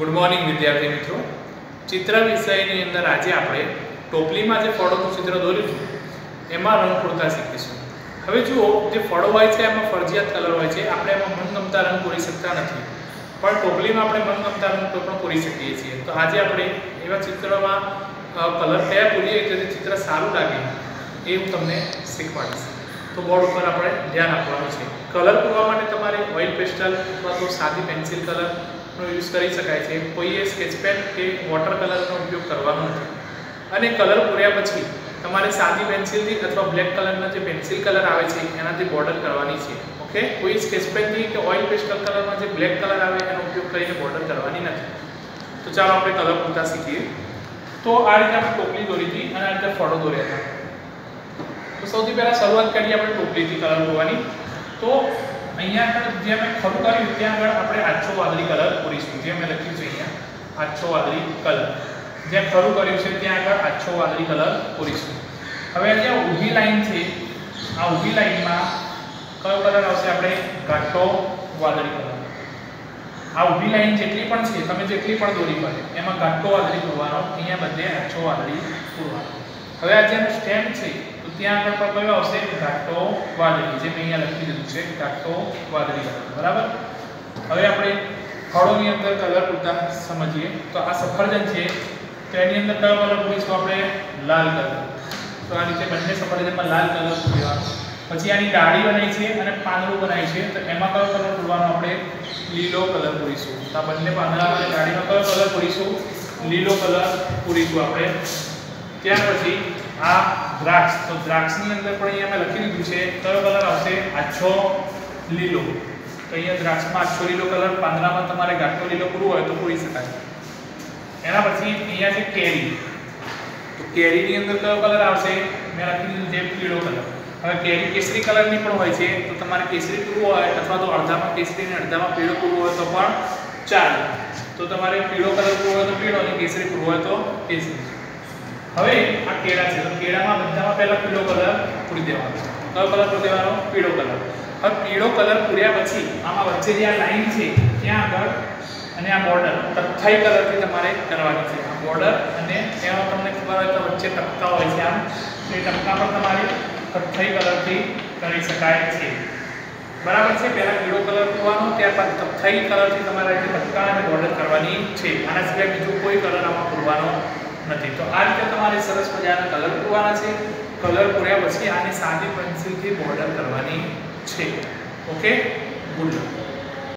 Good morning વિદ્યાર્થી મિત્રો. ચિત્ર વિષયની અંદર આજે આપણે ટોપલીમાં જે ફળોનું ચિત્ર દોર્યું છે, એમાં રંગ પૂરતા શીખીશું. હવે જુઓ, જે ફળો હોય છે, એમાં ફરજિયાત કલર હોય છે. આપણે એમાં મનગમતા રંગ પૂરી શકતા નથી. પણ ટોપલીમાં આપણે મનગમતા રંગ તો પણ પૂરી શકીએ છીએ. તો આજે આપણે એવા ચિત્રમાં કલર કયા પૂરીએ જેથી ચિત્ર સારું લાગે, એ હું તમને શીખવાડીશ. તો બોર્ડ ઉપર આપણે ધ્યાન આપવાનું છે. કલર પૂરવા માટે તમારે ઓઇલ પેસ્ટલ અથવા તો સાદી પેન્સિલ કલરનો યુઝ કરી શકાય છે. કોઈએ સ્કેચ પેન કે વોટર કલરનો ઉપયોગ કરવાનો નથી. અને કલર પૂર્યા પછી તમારે સાદી પેન્સિલથી અથવા બ્લેક કલરના જે પેન્સિલ કલર આવે છે, એનાથી બોર્ડર કરવાની છે. ઓકે કોઈ સ્કેચ પેનથી કે ઓઇલ પેસ્ટલ કલરમાં જે બ્લેક કલર આવે, એનો ઉપયોગ કરીને બોર્ડર કરવાની નથી. તો ચાલો આપણે કલર પૂરતા શીખીએ. તો આ રીતે આપણે ટોપલી દોરી હતી અને આ રીતે ફળો દોર્યા હતા. તો સૌથી પહેલાં શરૂઆત કરીએ આપણે ટોપલીથી કલર પૂરવાની તો અહીંયા આગળ જે મેં ખરું કર્યું, ત્યાં આગળ આપણે આછો વાદળી કલર પૂરીશું. જે મેં લખ્યું છે અહીંયા, આછો વાદળી કલર. જે ખરું કર્યું છે, ત્યાં આગળ આછો વાદળી કલર પૂરીશું. હવે જે ઊભી લાઈન છે, આ ઊભી લાઈનમાં કયો કલર આવશે? આપણે ઘાટો વાદળી કલર. આ ઊભી લાઈન જેટલી પણ છે, તમે જેટલી પણ દોરી પડે, એમાં ઘાટો વાદળી પૂરવાનો, અહીંયા બધે આછો વાદળી પૂરવાનો. હવે આ જે સ્ટેન્ડ છે, તો ત્યાં આગળ પણ કયો આવશે? વાદળી જે મેં અહીંયા લખી દીધું છે ઘાટો વાદળી બરાબર? હવે આપણે ફળોની અંદર કલર પૂરતા સમજીએ. તો આ સફરજન છે, તો એની અંદર કયો કલર પૂરીશું આપણે? લાલ કલર. તો આ રીતે બંને સફરજનમાં લાલ કલર પૂરવાનો પછી આની ડાળી બનાવી છે અને પાંદડું બનાવી છે. તો એમાં કયો કલર પૂરવાનો આપણે? લીલો કલર પૂરીશું. તો આ બંને પાંદડા અને ડાળીનો કયો કલર પૂરીશું? લીલો કલર પૂરીશું આપણે. ત્યાર પછી આ દ્રાક્ષ. તો દ્રાક્ષની અંદર પણ અહીંયા મેં લખી દીધું છે, કયો કલર આવશે? આછો લીલો. તો અહીંયા દ્રાક્ષમાં આછો લીલો કલર, પાંદડામાં તમારે ઘાટો લીલો પૂરો હોય તો પૂરી શકાય. એના પછી અહીંયા છે કેરી. તો કેરીની અંદર કયો કલર આવશે? મેં લખી દીધું છે પીળો કલર. હવે કેરી કેસરી કલરની પણ હોય છે, તો તમારે કેસરી પૂરવું હોય અથવા તો અડધામાં કેસરી અને અડધામાં પીળો પૂરવો હોય તો પણ ચાલે. તો તમારે પીળો કલર પૂરવો હોય તો પીળો અને કેસરી પૂરવો હોય તો કેસરી. હવે આ કેળા છે. તો કેળામાં બધામાં પહેલા પીળો કલર પૂરી દેવાનો. કયો કલર પૂરી દેવાનો? પીળો કલર. હવે પીળો કલર પૂર્યા પછી આમાં વચ્ચે જે આ લાઈન છે, ત્યાં આગળ અને આ બોર્ડર કથ્થાઈ કલરથી તમારે કરવાની છે. આ બોર્ડર અને એમાં તમને ખબર હોય તો વચ્ચે ટપકા હોય છે આમ. તો એ ટપકા પણ તમારે કથ્થાઈ કલરથી કરી શકાય છે. બરાબર છે? પહેલા પીળો કલર કરવાનો ત્યારબાદ કથ્થાઈ કલરથી તમારે ટપકા અને બોર્ડર કરવાની છે. આના સિવાય બીજો કોઈ કલર આમાં પૂરવાનો નથી. તો આ રીતે તમારે સરસ મજાના કલર પૂરવાના છે. કલર પૂર્યા પછી આને સાદી પેન્સિલથી બોર્ડર કરવાની છે. Okay good